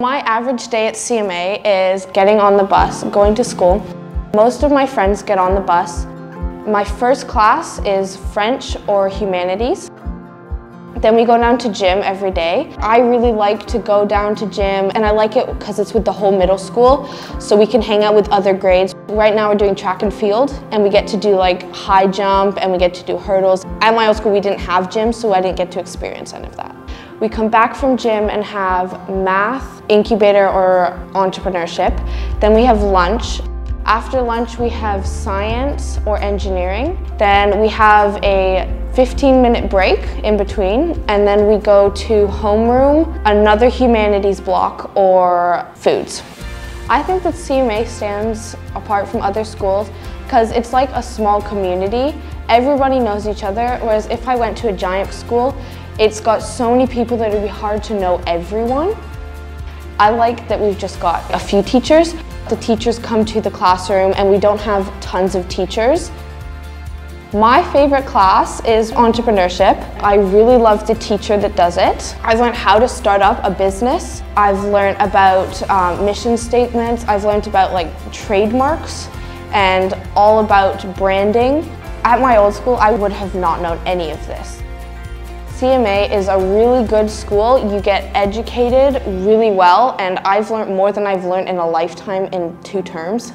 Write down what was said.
My average day at CMA is getting on the bus, going to school. Most of my friends get on the bus. My first class is French or Humanities. Then we go down to gym every day. I really like to go down to gym and I like it because it's with the whole middle school so we can hang out with other grades. Right now we're doing track and field and we get to do like high jump and we get to do hurdles. At my old school we didn't have gym so I didn't get to experience any of that. We come back from gym and have math, incubator or entrepreneurship. Then we have lunch. After lunch we have science or engineering. Then we have a 15 minute break in between and then we go to homeroom, another humanities block or foods. I think that CMA stands apart from other schools because it's like a small community. Everybody knows each other, whereas if I went to a giant school, it's got so many people that it would be hard to know everyone. I like that we've just got a few teachers. The teachers come to the classroom and we don't have tons of teachers. My favorite class is entrepreneurship. I really love the teacher that does it. I've learned how to start up a business. I've learned about um, mission statements. I've learned about like trademarks and all about branding. At my old school, I would have not known any of this. CMA is a really good school. You get educated really well and I've learned more than I've learned in a lifetime in two terms.